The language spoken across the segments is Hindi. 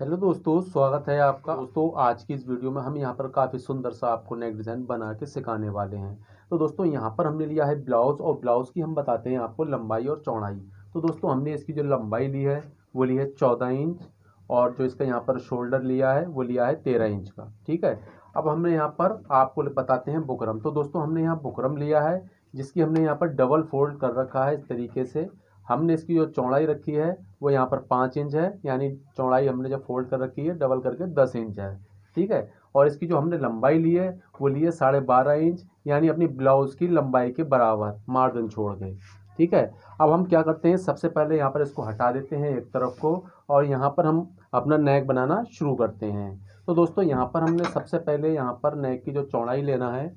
हेलो दोस्तों, स्वागत है आपका। दोस्तों, आज की इस वीडियो में हम यहाँ पर काफ़ी सुंदर सा आपको नेक डिज़ाइन बना के सिखाने वाले हैं। तो दोस्तों, यहाँ पर हमने लिया है ब्लाउज़ और ब्लाउज़ की हम बताते हैं आपको लंबाई और चौड़ाई। तो दोस्तों, हमने इसकी जो लंबाई ली है, वो ली है चौदह इंच और जो इसका यहाँ पर शोल्डर लिया है, वो लिया है तेरह इंच का, ठीक है? अब हमने यहाँ पर आपको बताते हैं बुकरम। तो दोस्तों, हमने यहाँ बुकरम लिया है, जिसकी हमने यहाँ पर डबल फोल्ड कर रखा है इस तरीके से। हमने इसकी जो चौड़ाई रखी है, वो यहाँ पर पाँच इंच है, यानी चौड़ाई हमने जब फोल्ड कर रखी है, डबल करके दस इंच है, ठीक है? और इसकी जो हमने लंबाई ली है, वो ली है साढ़े बारह इंच, यानी अपनी ब्लाउज़ की लंबाई के बराबर, मार्जिन छोड़ के, ठीक है? अब हम क्या करते हैं, सबसे पहले यहाँ पर इसको हटा देते हैं एक तरफ़ को, और यहाँ पर हम अपना नेक बनाना शुरू करते हैं। तो दोस्तों, यहाँ पर हमने सबसे पहले यहाँ पर नेक की जो चौड़ाई लेना है,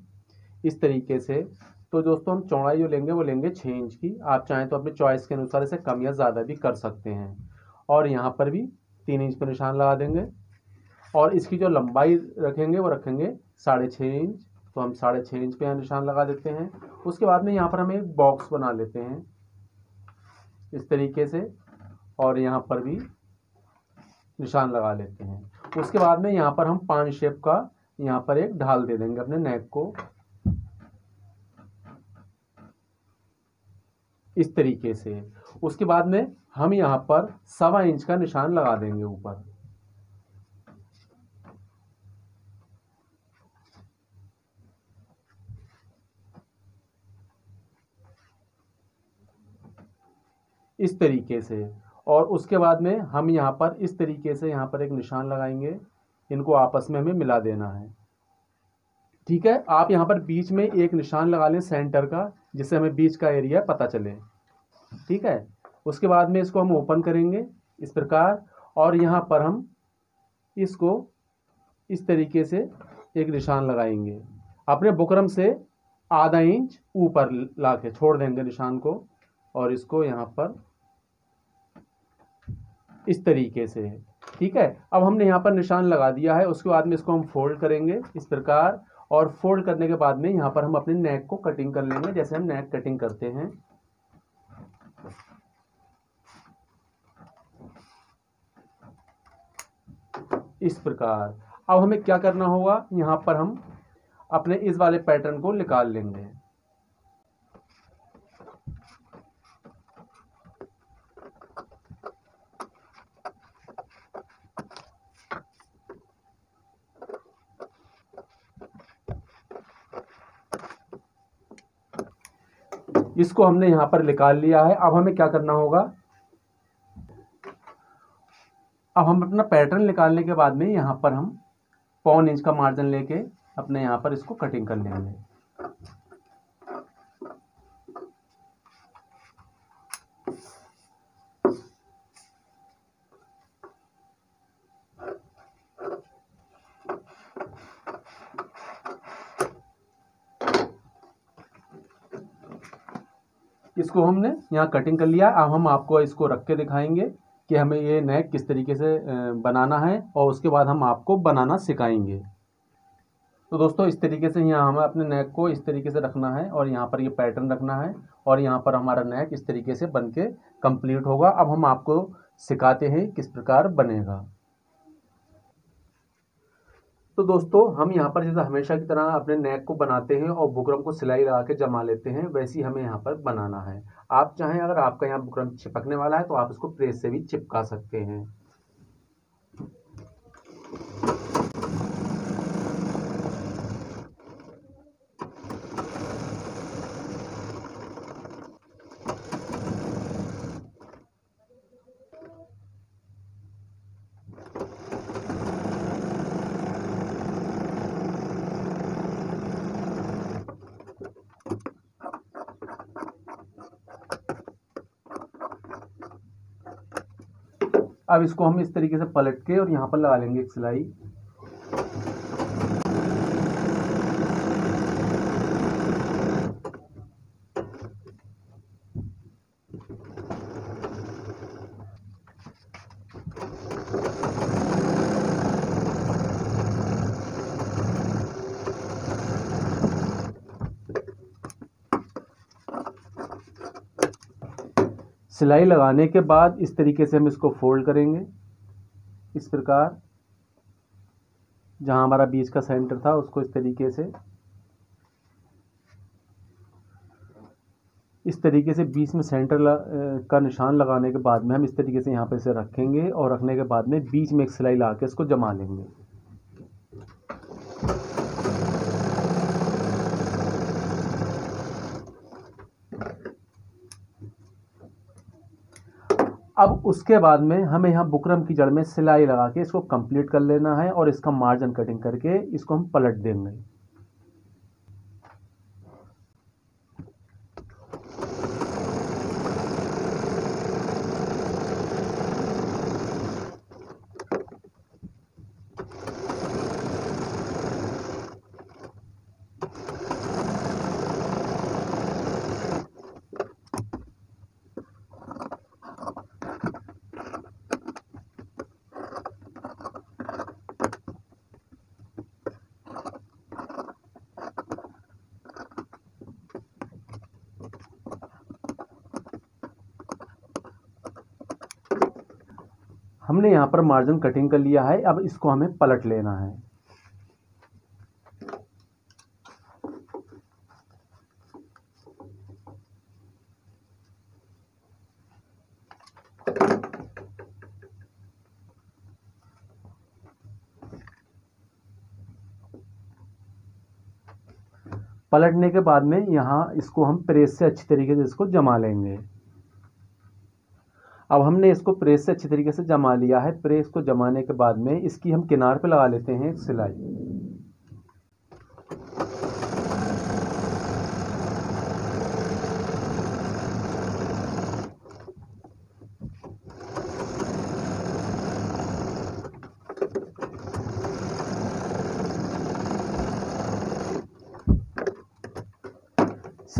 इस तरीके से तो दोस्तों, हम चौड़ाई जो लेंगे, वो लेंगे छः इंच की। आप चाहें तो अपने चॉइस के अनुसार इसे कम या ज़्यादा भी कर सकते हैं। और यहाँ पर भी तीन इंच पर निशान लगा देंगे। और इसकी जो लंबाई रखेंगे, वो रखेंगे साढ़े छः इंच। तो हम साढ़े छः इंच पे यहाँ निशान लगा देते हैं। उसके बाद में यहाँ पर हम एक बॉक्स बना लेते हैं। इस तरीके से और यहाँ पर भी निशान लगा लेते हैं। उसके बाद में यहाँ पर हम पान शेप का यहाँ पर एक ढाल दे देंगे अपने नेक को। इस तरीके से। उसके बाद में हम यहाँ पर सवा इंच का निशान लगा देंगे ऊपर। इस तरीके से। और उसके बाद में हम यहाँ पर इस तरीके से यहाँ पर एक निशान लगाएँगे। इनको आपस में हमें मिला देना है। ठीक है, आप यहाँ पर बीच में एक निशान लगा लें सेंटर का, जिससे हमें बीच का एरिया पता चले। ठीक है, उसके बाद में इसको हम ओपन करेंगे इस प्रकार, और यहाँ पर हम इसको इस तरीके से एक निशान लगाएँगे। अपने बुकरम से आधा इंच ऊपर ला के छोड़ देंगे निशान को, और इसको यहाँ पर इस तरीके से। ठीक है, अब हमने यहाँ पर निशान लगा दिया है, उसके बाद में इसको हम फोल्ड करेंगे इस प्रकार और फोल्ड करने के बाद में यहाँ पर हम अपने नेक को कटिंग कर लेंगे, जैसे हम नेक कटिंग करते हैं। इस प्रकार। अब हमें क्या करना होगा? यहाँ पर हम अपने इस वाले पैटर्न को निकाल लेंगे। इसको हमने यहाँ पर निकाल लिया है। अब हमें क्या करना होगा? अब हम अपना पैटर्न निकालने के बाद में यहाँ पर हम पौन इंच का मार्जिन लेके अपने यहाँ पर इसको कटिंग कर लेंगे। इसको हमने यहाँ कटिंग कर लिया। अब हम आपको इसको रख के दिखाएँगे कि हमें ये नेक किस तरीके से बनाना है और उसके बाद हम आपको बनाना सिखाएँगे। तो दोस्तों, इस तरीके से यहाँ हमें अपने नेक को इस तरीके से रखना है और यहाँ पर ये पैटर्न रखना है और यहाँ पर हमारा नेक इस तरीके से बन के कंप्लीट होगा। अब हम आपको सिखाते हैं किस प्रकार बनेगा। तो दोस्तों, हम यहाँ पर जैसे हमेशा की तरह अपने नेक को बनाते हैं और बुकरम को सिलाई लगा के जमा लेते हैं, वैसी हमें यहाँ पर बनाना है। आप चाहें अगर आपका यहाँ बुकरम चिपकने वाला है तो आप इसको प्रेस से भी चिपका सकते हैं। अब इसको हम इस तरीके से पलट के और यहाँ पर लगा लेंगे एक सिलाई। सिलाई लगाने के बाद इस तरीके से हम इसको फोल्ड करेंगे। इस प्रकार, जहाँ हमारा बीच का सेंटर था, उसको इस तरीके से, इस तरीके से बीच में सेंटर का निशान लगाने के बाद में हम इस तरीके से यहाँ पे इसे रखेंगे और रखने के बाद में बीच में एक सिलाई ला के इसको जमा लेंगे। अब उसके बाद में हमें यहाँ बुकरम की जड़ में सिलाई लगा के इसको कंप्लीट कर लेना है और इसका मार्जिन कटिंग करके इसको हम पलट देंगे। हमने यहाँ पर मार्जिन कटिंग कर लिया है, अब इसको हमें पलट लेना है। पलटने के बाद में यहाँ इसको हम प्रेस से अच्छी तरीके से इसको जमा लेंगे। अब हमने इसको प्रेस से अच्छी तरीके से जमा लिया है। प्रेस को जमाने के बाद में इसकी हम किनार पे लगा लेते हैं सिलाई।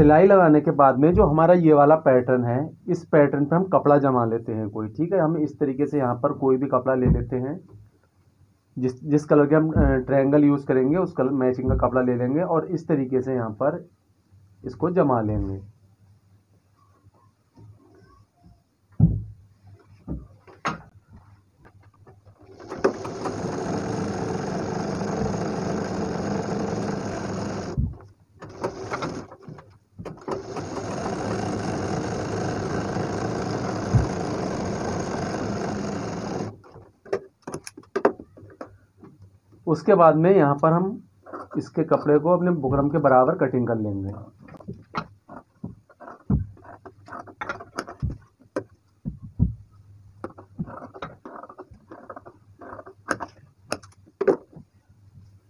सिलाई लगाने के बाद में जो हमारा ये वाला पैटर्न है, इस पैटर्न पे हम कपड़ा जमा लेते हैं कोई, ठीक है? हम इस तरीके से यहाँ पर कोई भी कपड़ा ले लेते हैं। जिस जिस कलर के हम ट्रायंगल यूज़ करेंगे, उस कलर मैचिंग का कपड़ा ले लेंगे और इस तरीके से यहाँ पर इसको जमा लेंगे। उसके बाद में यहाँ पर हम इसके कपड़े को अपने बुकरम के बराबर कटिंग कर लेंगे।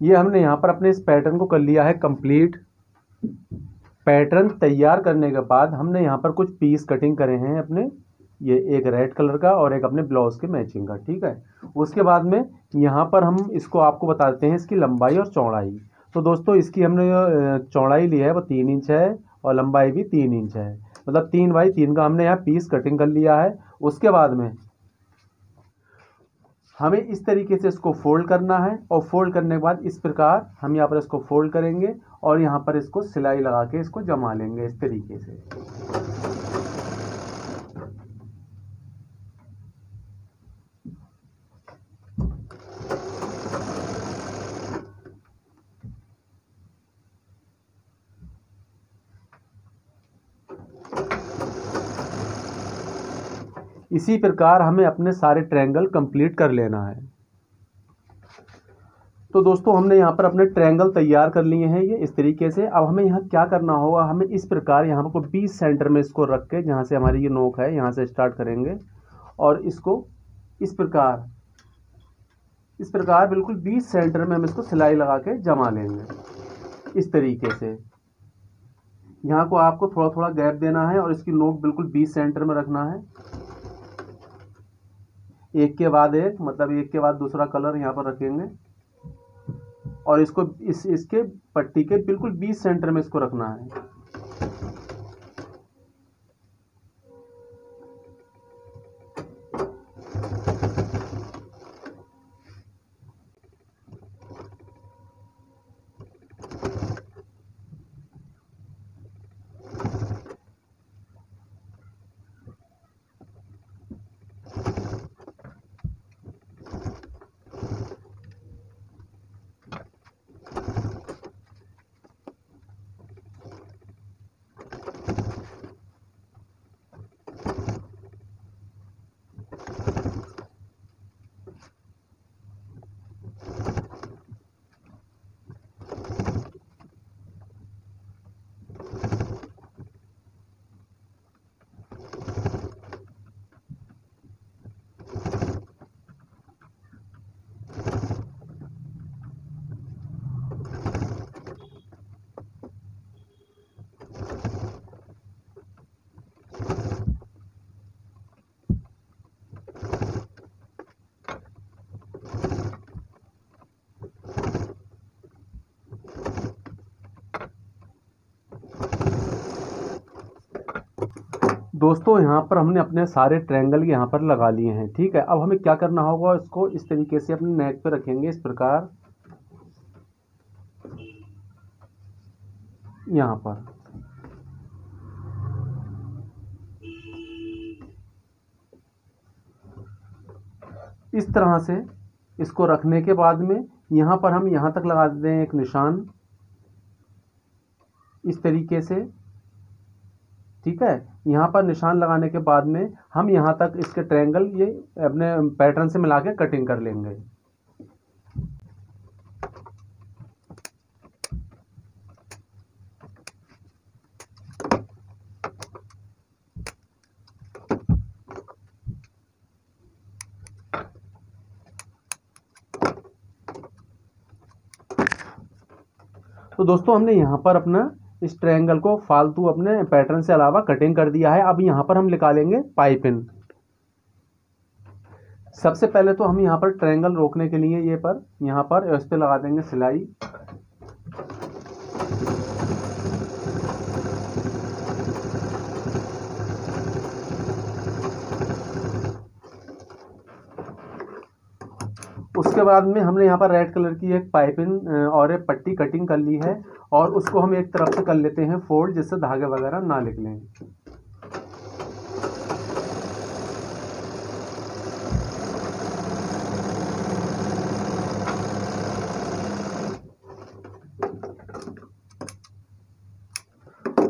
ये हमने यहाँ पर अपने इस पैटर्न को कर लिया है कंप्लीट पैटर्न तैयार करने के बाद हमने यहाँ पर कुछ पीस कटिंग करे हैं अपने। ये एक रेड कलर का और एक अपने ब्लाउज के मैचिंग का, ठीक है? उसके बाद में यहाँ पर हम इसको आपको बताते हैं इसकी लंबाई और चौड़ाई। तो दोस्तों, इसकी हमने चौड़ाई ली है, वो तीन इंच है और लंबाई भी तीन इंच है। मतलब तीन बाई तीन का हमने यहाँ पीस कटिंग कर लिया है। उसके बाद में हमें इस तरीके से इसको फोल्ड करना है और फोल्ड करने के बाद इस प्रकार हम यहाँ पर इसको फोल्ड करेंगे और यहाँ पर इसको सिलाई लगा के इसको जमा लेंगे इस तरीके से। इसी प्रकार हमें अपने सारे ट्रायंगल कंप्लीट कर लेना है। तो दोस्तों, हमने यहाँ पर अपने ट्रायंगल तैयार कर लिए हैं ये इस तरीके से। अब हमें यहाँ क्या करना होगा, हमें इस प्रकार यहाँ पर बीस सेंटर में इसको रख के, जहाँ से हमारी ये नोक है, यहाँ से स्टार्ट करेंगे और इसको इस प्रकार इस प्रकार बिल्कुल बीस सेंटर में हम इसको सिलाई लगा के जमा लेंगे इस तरीके से। यहाँ को आपको थोड़ा थोड़ा गैप देना है और इसकी नोक बिल्कुल बीस सेंटर में रखना है। एक के बाद एक मतलब एक के बाद दूसरा कलर यहाँ पर रखेंगे। और इसको इस, इसके पट्टी के बिल्कुल बीस सेंटर में इसको रखना है। दोस्तों, यहाँ पर हमने अपने सारे ट्रायंगल यहाँ पर लगा लिए हैं, ठीक है? अब हमें क्या करना होगा, इसको इस तरीके से अपने नेक पे रखेंगे, इस प्रकार। यहाँ पर। इस तरह से इसको रखने के बाद में यहाँ पर हम यहाँ तक लगा देते हैं एक निशान। इस तरीके से ठीक है? यहाँ पर निशान लगाने के बाद में हम यहाँ तक इसके ट्रायंगल ये अपने पैटर्न से मिला के कटिंग कर लेंगे। तो दोस्तों, हमने यहाँ पर अपना इस ट्रायंगल को फालतू अपने पैटर्न से अलावा कटिंग कर दिया है। अब यहाँ पर हम निकालेंगे पाइपिन सबसे पहले तो हम यहाँ पर ट्रायंगल रोकने के लिए ये पर, यहाँ पर, इस पर लगा देंगे सिलाई। उसके बाद में हमने यहाँ पर रेड कलर की एक पाइपिंग और एक पट्टी कटिंग कर ली है और उसको हम एक तरफ़ से कर लेते हैं फोल्ड जिससे धागे वगैरह ना निकलें।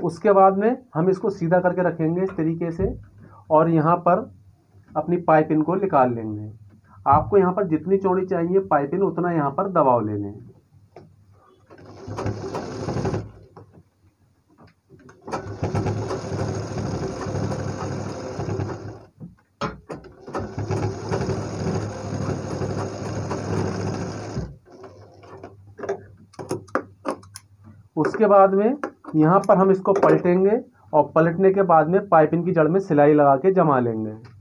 उसके बाद में हम इसको सीधा करके रखेंगे इस तरीके से और यहाँ पर अपनी पाइपिंग को निकाल लेंगे। आपको यहाँ पर जितनी चौड़ी चाहिए पाइपिंग, उतना यहाँ पर दबाव ले लें उसके बाद में यहाँ पर हम इसको पलटेंगे और पलटने के बाद में पाइपिंग की जड़ में सिलाई लगा के जमा लेंगे।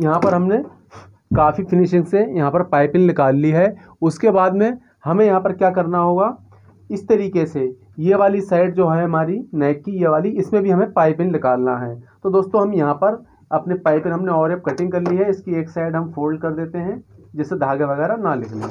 यहाँ पर हमने काफ़ी फिनिशिंग से यहाँ पर पाइपिंग निकाल ली है। उसके बाद में हमें यहाँ पर क्या करना होगा? इस तरीके से ये वाली साइड जो है हमारी नेक की, ये वाली, इसमें भी हमें पाइपिंग निकालना है। तो दोस्तों, हम यहाँ पर अपने पाइपिंग हमने और कटिंग कर ली है। इसकी एक साइड हम फोल्ड कर देते हैं, जिससे धागे वगैरह ना निकलें।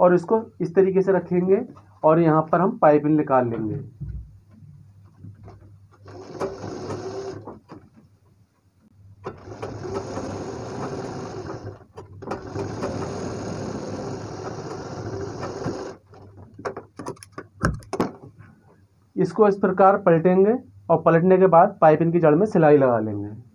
और इसको इस तरीके से रखेंगे और यहाँ पर हम पाइपिंग निकाल लेंगे। इसको इस प्रकार पलटेंगे और पलटने के बाद पाइपिंग की जड़ में सिलाई लगा लेंगे।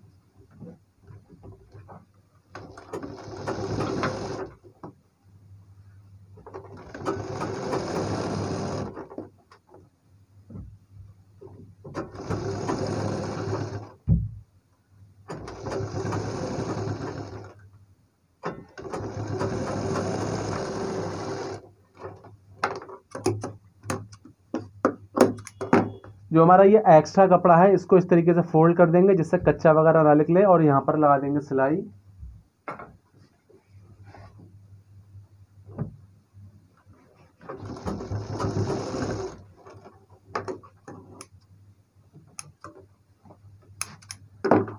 जो हमारा ये एक्स्ट्रा कपड़ा है, इसको इस तरीके से फोल्ड कर देंगे, जिससे कच्चा वगैरह ना निकले, और यहाँ पर लगा देंगे सिलाई।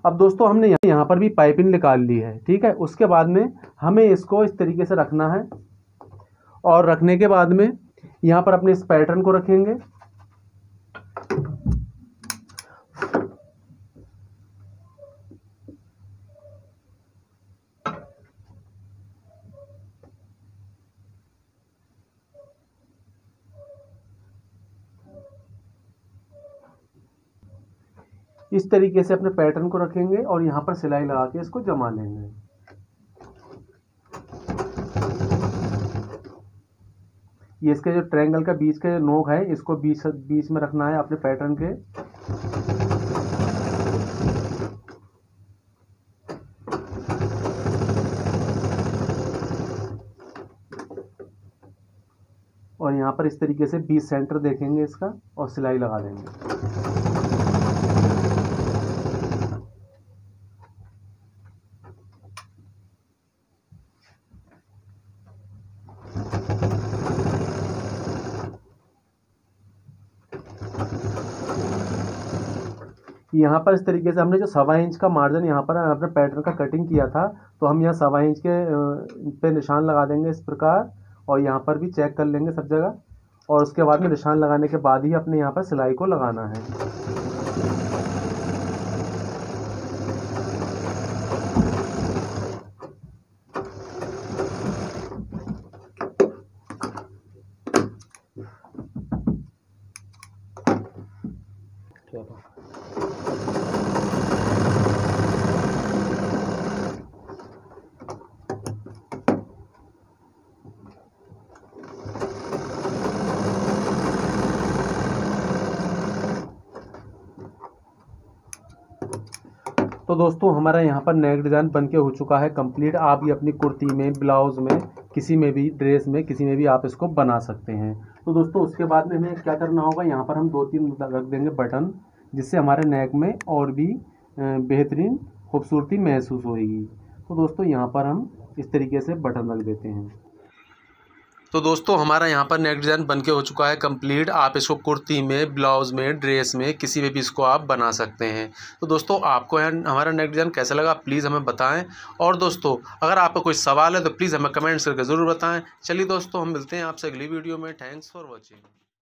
अब दोस्तों, हमने यहाँ पर भी पाइपिंग निकाल ली है, ठीक है? उसके बाद में हमें इसको इस तरीके से रखना है, और रखने के बाद में यहाँ पर अपने इस पैटर्न को रखेंगे। इस तरीके से अपने पैटर्न को रखेंगे और यहाँ पर सिलाई लगा के इसको जमा लेंगे। ये इसके जो ट्रायंगल का बीच का जो नोक है, इसको बीच बीच में रखना है अपने पैटर्न के। और यहाँ पर इस तरीके से बीस सेंटर देखेंगे इसका और सिलाई लगा देंगे। यहाँ पर इस तरीके से हमने जो सवा इंच का मार्जिन यहाँ पर अपने पैटर्न का कटिंग किया था तो हम यहाँ सवा इंच के पे निशान लगा देंगे इस प्रकार और यहाँ पर भी चेक कर लेंगे सब जगह और उसके बाद में निशान लगाने के बाद ही अपने यहाँ पर सिलाई को लगाना है। दोस्तों, हमारा यहाँ पर नेक डिज़ाइन बन के हो चुका है कंप्लीट आप ये अपनी कुर्ती में, ब्लाउज़ में, किसी में भी, ड्रेस में, किसी में भी आप इसको बना सकते हैं। तो दोस्तों, उसके बाद में हमें क्या करना होगा, यहाँ पर हम दो तीन रख देंगे बटन, जिससे हमारे नेक में और भी बेहतरीन, खूबसूरती महसूस होगी तो दोस्तों, यहाँ पर हम इस तरीके से बटन रख देते हैं। तो दोस्तों, हमारा यहाँ पर नेक डिज़ाइन बन के हो चुका है कंप्लीट आप इसको कुर्ती में ब्लाउज़ में ड्रेस में, किसी में भी इसको आप बना सकते हैं। तो दोस्तों, आपको हमारा नेक डिज़ाइन कैसा लगा प्लीज़ हमें बताएँ। और दोस्तों, अगर आपका कोई सवाल है तो प्लीज़ हमें कमेंट्स करके ज़रूर बताएँ। चलिए दोस्तों, हम मिलते हैं आपसे अगली वीडियो में। Thanks for watching